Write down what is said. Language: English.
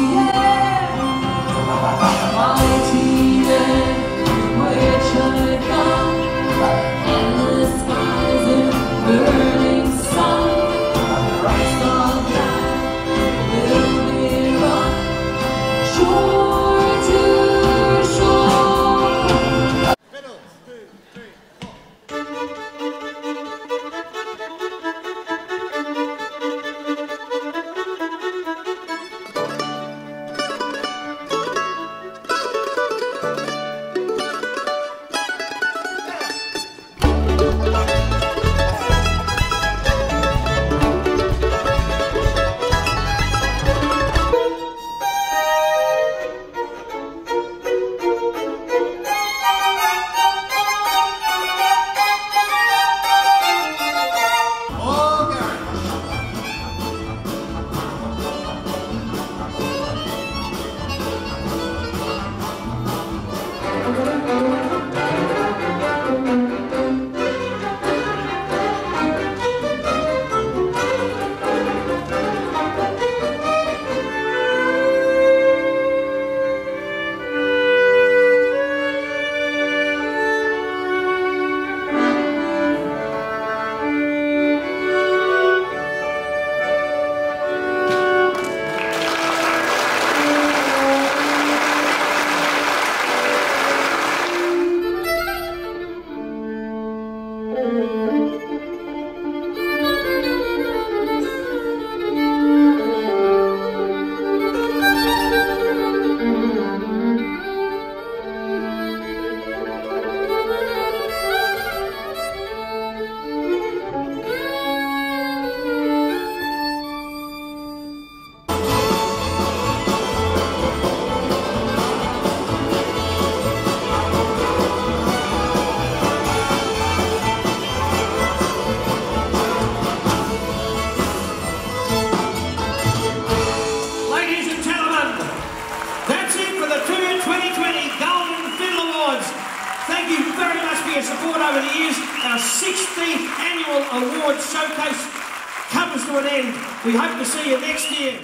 yeah. Ladies Our 16th annual awards showcase comes to an end. We hope to see you next year.